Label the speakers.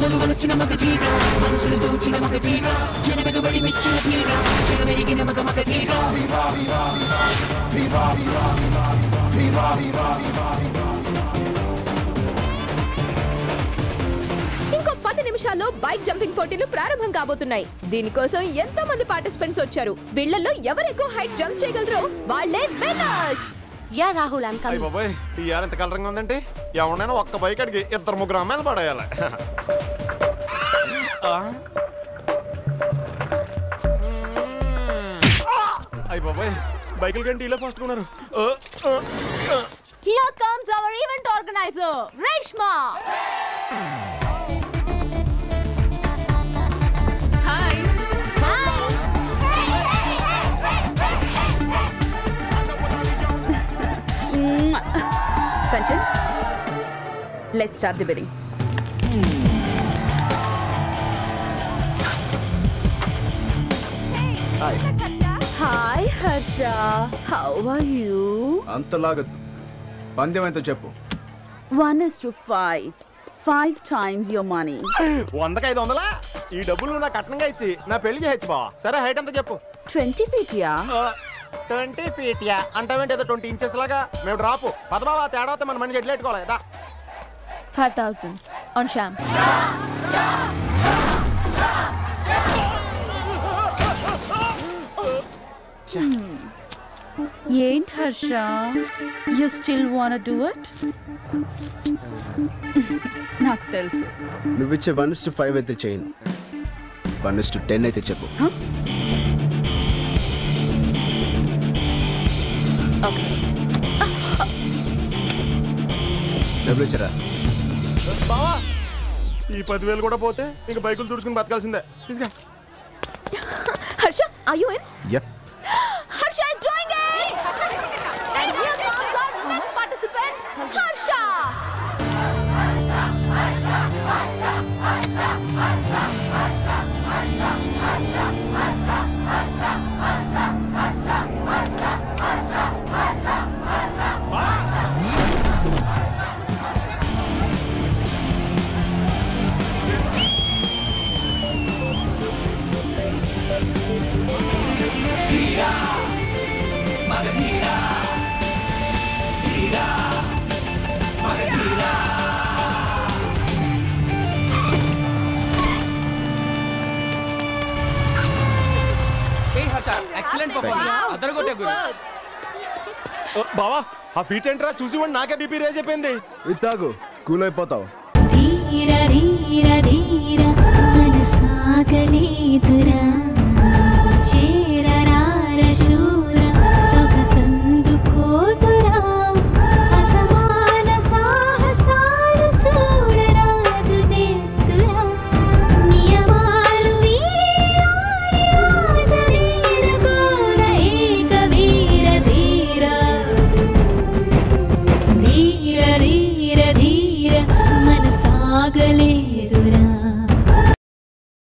Speaker 1: వచ్చిన మగ తీరా మనసులు దోచిన మగ తీరా జనమెగబడి మెచ్చిన తీరా జనమెరిగిన మగ మగ తీరా.
Speaker 2: ఇంకో పది నిమిషాల్లో బైక్ జంపింగ్ పోటీలు ప్రారంభం కాబోతున్నాయి. దీనికోసం ఎంతో మంది పార్టిసిపెంట్స్ వచ్చారు. వీళ్ళలో ఎవరు ఎక్కువ హైట్ జంప్ చేయగలరో వాళ్ళే
Speaker 3: winners. Yeah Rahul
Speaker 4: I'm
Speaker 3: coming
Speaker 4: బాబాయ్ ఈ యార్ ఎంత కలరంగా ఉందంటే? ఎవరినైనా ఒక్క బైక్ అడిగి ఇద్దరు ముగ్గురు అమ్మాయిలు పడేయాలి. ఆ? అయ్య బాబాయ్ బైకుల కంటే ఇలా ఫస్ట్ ఉన్నారు. ఆ, ఆ, ఆ.
Speaker 2: Here comes our Kanchan, let's start the bidding. Hi, Harsha. How are you?
Speaker 5: అంతలాగద్దు పందెం ఎంతో చెప్పు
Speaker 6: One is to five. Five times your money.
Speaker 4: వందకి ఐదు వందలా ఈ డబ్బులు నాకు కట్నంగా ఇచ్చి నా పెళ్ళి చేయొచ్చు బావా సరే హైట్ ఎంత చెప్పు
Speaker 6: 20 feet, yeah?
Speaker 4: Twenty feet yeah. అంటావేంటి ఏదో ట్వంటీ ఇంచెస్ లాగా? మేము డ్రాపు. పదబాబా తేడా మన మనిషి ఎట్లా పెట్టుకోవాలి దా.
Speaker 3: 5000 on sham.
Speaker 6: Ain't Harsha? You still wanna do it? నాకు తెలుసు
Speaker 5: నువ్వు ఇచ్చే వన్ టు ఫైవ్ అయితే చేయను వన్ టు టెన్ అయితే చెప్పు డబ్బులు ఇచ్చారా
Speaker 4: బావా ఈ పదివేలు కూడా పోతే ఇంక బైకులు తుడుచుకుని బతకాల్సిందే తీసుకా
Speaker 2: Harsha, are you in?
Speaker 5: Yup
Speaker 2: Harsha is doing it! And here comes our next participant, Harsha!
Speaker 7: Excellent performance అదరగొట్టే గురు
Speaker 4: ఓ, బావా ఆ ఫీట్ ఏంట్రా? చూసి నాకే బీపీ రేజ్ అయిపోయింది.
Speaker 5: ఇత్తాగు కూల్ అయిపోతావు.
Speaker 1: ధీర ధీర ధీర సాగలేదురా. धीर धीर धीर मनसी